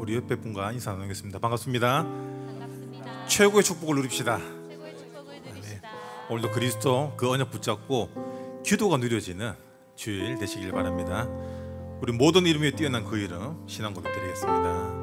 우리 옆에 분과 인사 나누겠습니다. 반갑습니다. 반갑습니다. 최고의 축복을 누립시다. 최고의 축복을 누립시다. 오늘도 그리스도 그 언약 붙잡고 기도가 누려지는 주일 되시길 바랍니다. 우리 모든 이름 위에 뛰어난 그 이름 신앙 고백 드리겠습니다.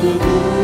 the glory.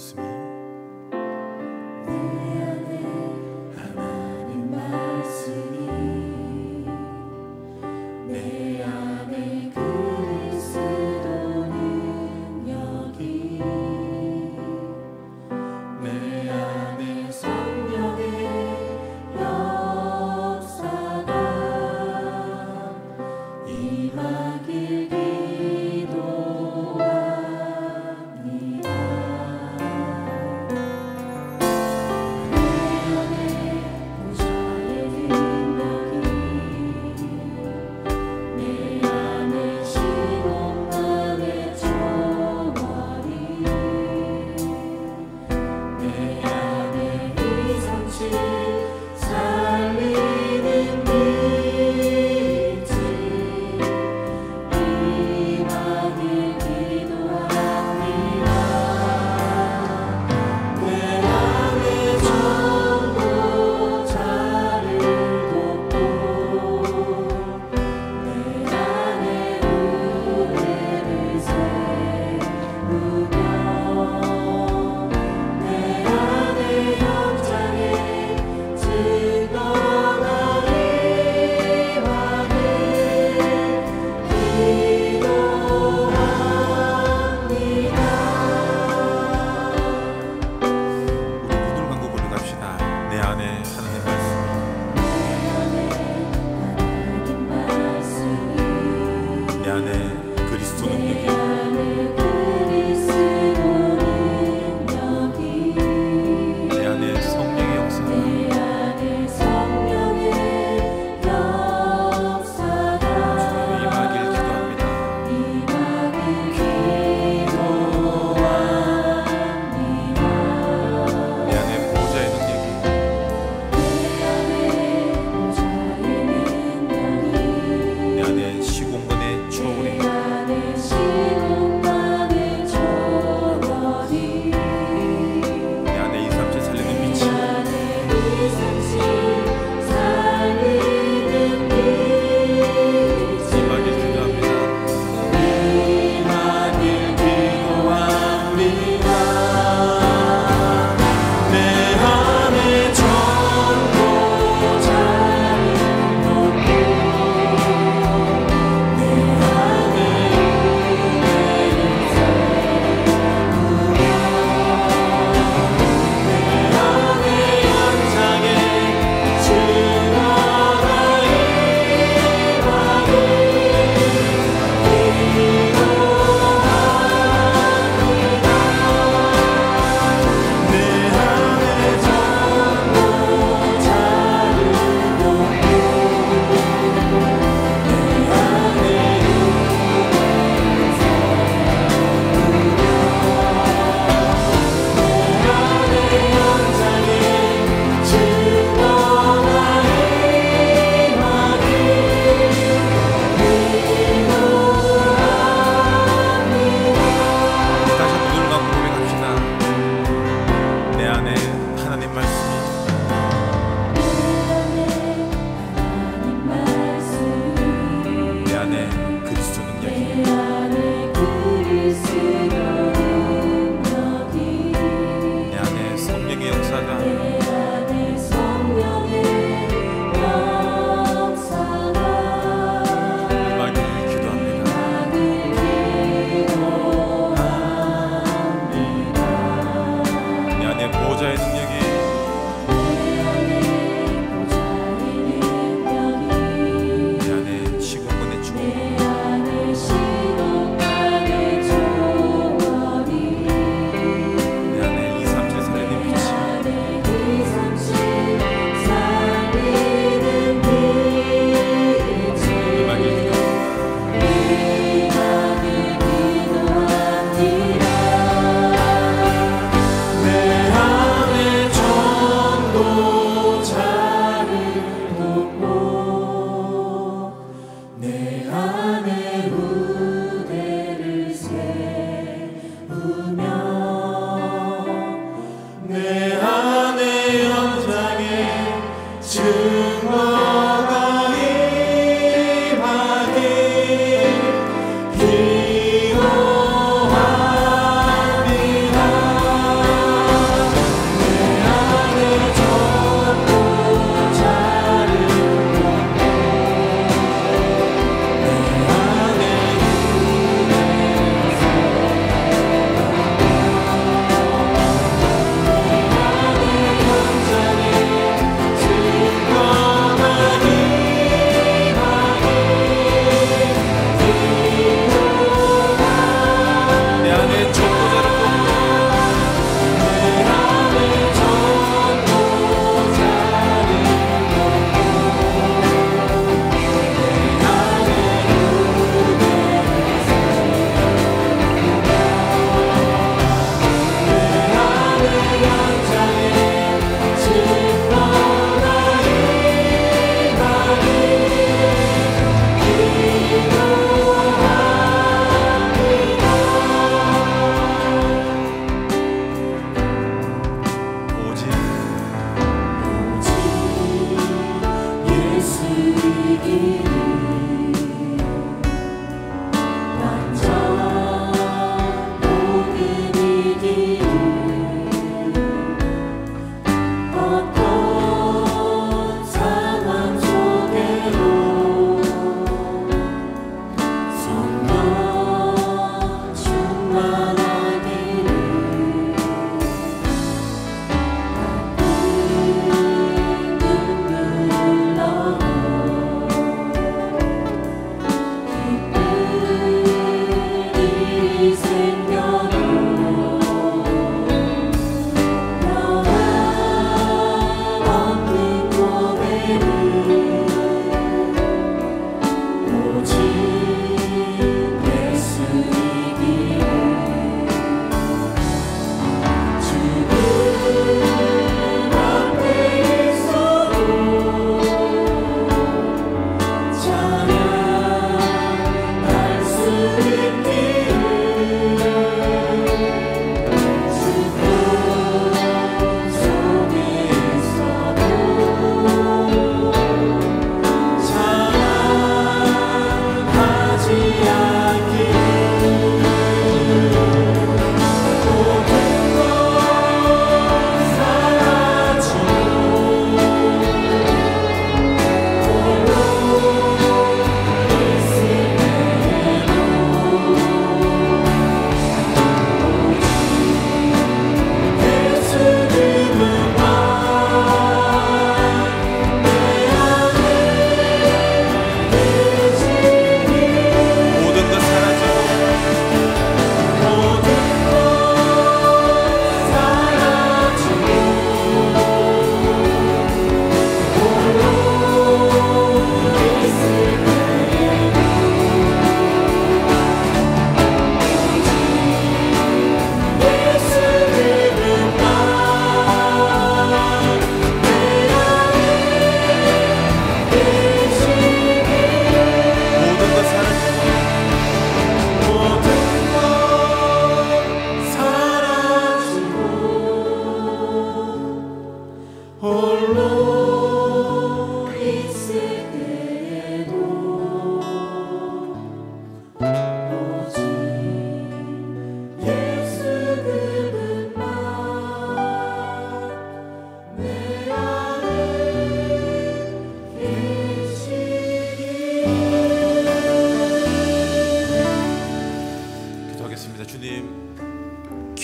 말씀이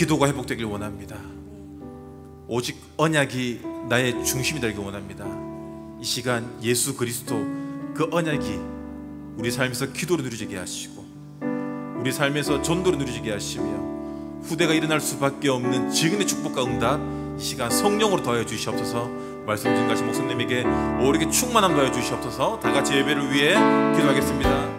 기도가 회복되길 원합니다. 오직 언약이 나의 중심이 되길 원합니다. 이 시간 예수 그리스도 그 언약이 우리 삶에서 기도로 누려지게 하시고 우리 삶에서 전도로 누려지게 하시며 후대가 일어날 수밖에 없는 지금의 축복과 응답 이 시간 성령으로 더하여 주시옵소서 말씀 증가하신 목사님에게 오르게 충만함 더하여 주시옵소서 다 같이 예배를 위해 기도하겠습니다.